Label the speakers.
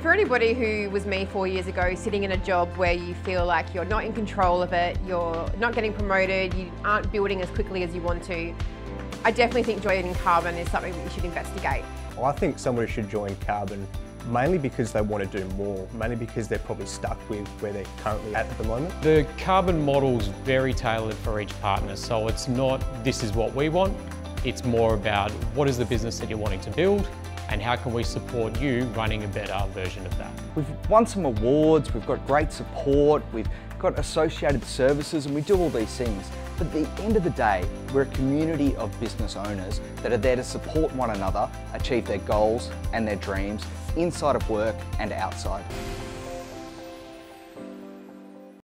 Speaker 1: For anybody who was me four years ago, sitting in a job where you feel like you're not in control of it, you're not getting promoted, you aren't building as quickly as you want to, I definitely think joining Carbon is something that you should investigate.
Speaker 2: Well, I think somebody should join Carbon mainly because they want to do more, mainly because they're probably stuck with where they're currently at at the moment.
Speaker 3: The carbon model's very tailored for each partner, so it's not this is what we want, it's more about what is the business that you're wanting to build and how can we support you running a better version of that.
Speaker 4: We've won some awards, we've got great support, we've got associated services and we do all these things. But at the end of the day, we're a community of business owners that are there to support one another, achieve their goals and their dreams inside of work and outside.